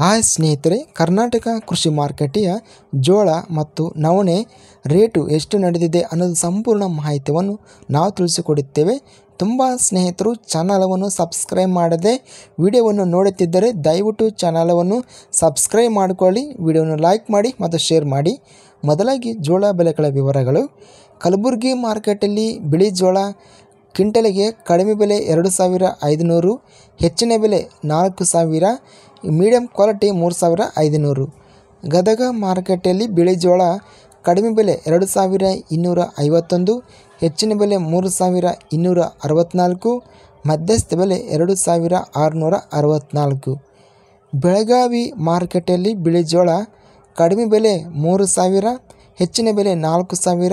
Hi ಸ್ನೇಹಿತರೆ, ಕರ್ನಾಟಕ ಕೃಷಿ ಮಾರುಕಟ್ಟೆಯ ಜೋಳ ಮತ್ತು ನವಣೆ ರೇಟು ಎಷ್ಟು ನಡೆದಿದೆ ಅನ್ನೋದು ಸಂಪೂರ್ಣ ಮಾಹಿತಿಯನ್ನು ನಾವು ತಿಳಿಸಿಕೊಡುತ್ತೇವೆ. ತುಂಬ ಸ್ನೇಹಿತರು, ಚಾನಲವನ್ನು ಸಬ್ಸ್ಕ್ರೈಬ್ ಮಾಡದೆ ವಿಡಿಯೋವನ್ನು ನೋಡುತ್ತಿದ್ದರೆ ದಯವಿಟ್ಟು ಚಾನಲವನ್ನು ಸಬ್ಸ್ಕ್ರೈಬ್ ಮಾಡಿಕೊಳ್ಳಿ, ವಿಡಿಯೋವನ್ನು ಲೈಕ್ ಮಾಡಿ ಮತ್ತು ಶೇರ್ ಮಾಡಿ. ಮೊದಲಾಗಿ ಜೋಳ ಬೆಲೆಗಳ ವಿವರಗಳು. ಕಲಬುರಗಿ ಮಾರ್ಕೆಟಲ್ಲಿ ಬಿಳಿ ಜೋಳ, ಕ್ವಿಂಟಲಿಗೆ ಕಡಿಮೆ ಬೆಲೆ ಎರಡು ಸಾವಿರ ಐದುನೂರು, ಹೆಚ್ಚಿನ ಬೆಲೆ ನಾಲ್ಕು ಸಾವಿರ ಮೀಡಿಯಂ ಕ್ವಾಲಿಟಿ ಮೂರು ಸಾವಿರ ಐದುನೂರು. ಗದಗ ಮಾರುಕಟ್ಟೆಯಲ್ಲಿ ಬಿಳಿ ಜೋಳ, ಕಡಿಮೆ ಬೆಲೆ ಎರಡು ಸಾವಿರ ಇನ್ನೂರ ಐವತ್ತೊಂದು, ಹೆಚ್ಚಿನ ಬೆಲೆ ಮೂರು ಸಾವಿರ ಇನ್ನೂರ ಅರವತ್ತ್ನಾಲ್ಕು ಮಧ್ಯಸ್ಥ ಬೆಲೆ ಎರಡು ಸಾವಿರ ಆರುನೂರ ಅರವತ್ತ್ನಾಲ್ಕು ಬೆಳಗಾವಿ ಮಾರುಕಟ್ಟೆಯಲ್ಲಿ ಬಿಳಿ ಜೋಳ, ಕಡಿಮೆ ಬೆಲೆ ಮೂರು ಸಾವಿರ, ಹೆಚ್ಚಿನ ಬೆಲೆ ನಾಲ್ಕು ಸಾವಿರ,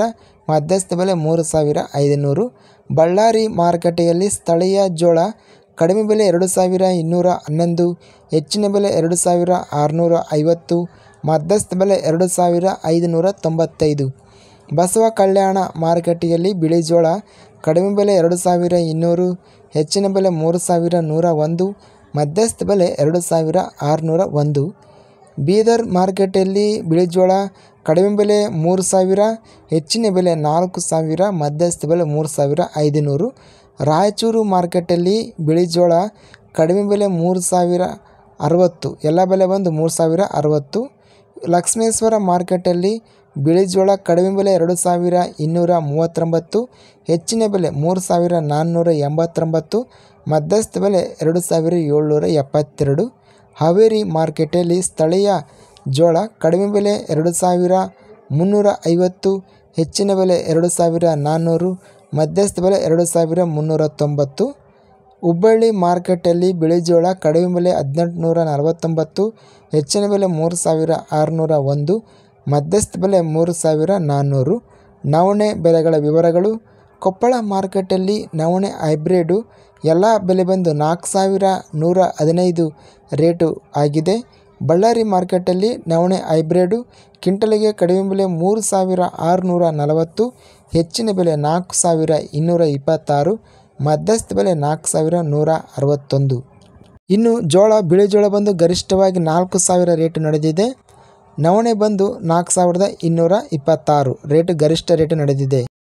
ಮಧ್ಯಸ್ಥ ಬೆಲೆ ಮೂರು ಸಾವಿರ ಐದುನೂರು. ಬಳ್ಳಾರಿ ಮಾರುಕಟ್ಟೆಯಲ್ಲಿ ಸ್ಥಳೀಯ ಜೋಳ ಕಡಿಮೆ ಬೆಲೆ ಎರಡು ಸಾವಿರ ಇನ್ನೂರ ಹನ್ನೊಂದು, ಹೆಚ್ಚಿನ ಬೆಲೆ ಎರಡು ಸಾವಿರ ಆರುನೂರ ಐವತ್ತು, ಮಧ್ಯಸ್ಥ ಬೆಲೆ ಎರಡು ಸಾವಿರ ಐದುನೂರ ತೊಂಬತ್ತೈದು. ಬಸವ ಕಲ್ಯಾಣ ಮಾರುಕಟ್ಟೆಯಲ್ಲಿ ಬಿಳಿ ಜೋಳ ಕಡಿಮೆ ಬೆಲೆ ಎರಡು ಸಾವಿರ ಇನ್ನೂರು, ಹೆಚ್ಚಿನ ಬೆಲೆ ಮೂರು ಸಾವಿರ ನೂರ ಒಂದು, ಮಧ್ಯಸ್ಥ ಬೆಲೆ ಎರಡು ಸಾವಿರ ಆರುನೂರ ಒಂದು. ಬೀದರ್ ಮಾರುಕಟ್ಟೆಯಲ್ಲಿ ಬಿಳಿ ಜೋಳ ಕಡಿಮೆ ಬೆಲೆ ಮೂರು ಸಾವಿರ, ಹೆಚ್ಚಿನ ಬೆಲೆ ನಾಲ್ಕು ಸಾವಿರ, ಮಧ್ಯಸ್ಥ ಬೆಲೆ ಮೂರು ಸಾವಿರ ಐದುನೂರು ರಾಯಚೂರು ಮಾರ್ಕೆಟಲ್ಲಿ ಬಿಳಿ ಜೋಳ ಕಡಿಮೆ ಬೆಲೆ ಮೂರು ಸಾವಿರ ಅರವತ್ತು, ಎಲ್ಲ ಬೆಲೆ ಬಂದು ಮೂರು ಸಾವಿರ ಅರವತ್ತು. ಲಕ್ಷ್ಮೇಶ್ವರ ಮಾರ್ಕೆಟಲ್ಲಿ ಬಿಳಿ ಜೋಳ ಕಡಿಮೆ ಬೆಲೆ ಎರಡು ಸಾವಿರ ಇನ್ನೂರ ಮೂವತ್ತೊಂಬತ್ತು, ಹೆಚ್ಚಿನ ಬೆಲೆ ಮೂರು ಸಾವಿರ ನಾನ್ನೂರ ಎಂಬತ್ತೊಂಬತ್ತು, ಮಧ್ಯಸ್ಥ ಬೆಲೆ ಎರಡು ಸಾವಿರ ಏಳ್ನೂರ ಎಪ್ಪತ್ತೆರಡು. ಹಾವೇರಿ ಮಾರ್ಕೆಟಲ್ಲಿ ಸ್ಥಳೀಯ ಜೋಳ ಕಡಿಮೆ ಬೆಲೆ ಎರಡು ಸಾವಿರ ಮುನ್ನೂರ ಐವತ್ತು, ಹೆಚ್ಚಿನ ಬೆಲೆ ಎರಡು ಸಾವಿರ ನಾನ್ನೂರು ಮಧ್ಯಸ್ಥ ಬೆಲೆ ಎರಡು ಸಾವಿರ ಮುನ್ನೂರ ತೊಂಬತ್ತು. ಹುಬ್ಬಳ್ಳಿ ಮಾರ್ಕೆಟಲ್ಲಿ ಬಿಳಿಜೋಳ ಕಡಿಮೆ ಬೆಲೆ ಹದಿನೆಂಟುನೂರ ನಲವತ್ತೊಂಬತ್ತು, ಹೆಚ್ಚಿನ ಬೆಲೆ ಮೂರು ಸಾವಿರ ಆರುನೂರ ಒಂದು, ಮಧ್ಯಸ್ಥ ಬೆಲೆ ಮೂರು ಸಾವಿರ ನಾನ್ನೂರು. ನವಣೆ ಬೆಲೆಗಳ ವಿವರಗಳು. ಕೊಪ್ಪಳ ಮಾರ್ಕೆಟಲ್ಲಿ ನವಣೆ ಹೈಬ್ರಿಡು. ಎಲ್ಲ ಬೆಲೆ ಬಂದು ನಾಲ್ಕು ಸಾವಿರ ನೂರ ಹದಿನೈದು ರೇಟು ಆಗಿದೆ. ಬಳ್ಳಾರಿ ಮಾರ್ಕೆಟಲ್ಲಿ ನವಣೆ ಹೈಬ್ರಿಡು, ಕಿಂಟಲಿಗೆ ಕಡಿಮೆ ಬೆಲೆ ಮೂರು ಸಾವಿರ ಆರುನೂರ ನಲವತ್ತು, ಹೆಚ್ಚಿನ ಬೆಲೆ ನಾಲ್ಕು ಸಾವಿರ ಇನ್ನೂರ ಇಪ್ಪತ್ತಾರು, ಮಧ್ಯಸ್ಥ ಬೆಲೆ ನಾಲ್ಕು ಸಾವಿರ ನೂರ ಅರವತ್ತೊಂದು. ಇನ್ನು ಜೋಳ, ಬಿಳಿ ಜೋಳ ಬಂದು ಗರಿಷ್ಠವಾಗಿ ನಾಲ್ಕು ಸಾವಿರ ರೇಟು ನಡೆದಿದೆ. ನವಣೆ ಬಂದು ನಾಲ್ಕು ಸಾವಿರದ ಇನ್ನೂರ ಇಪ್ಪತ್ತಾರು ರೇಟು ಗರಿಷ್ಠ ರೇಟು ನಡೆದಿದೆ.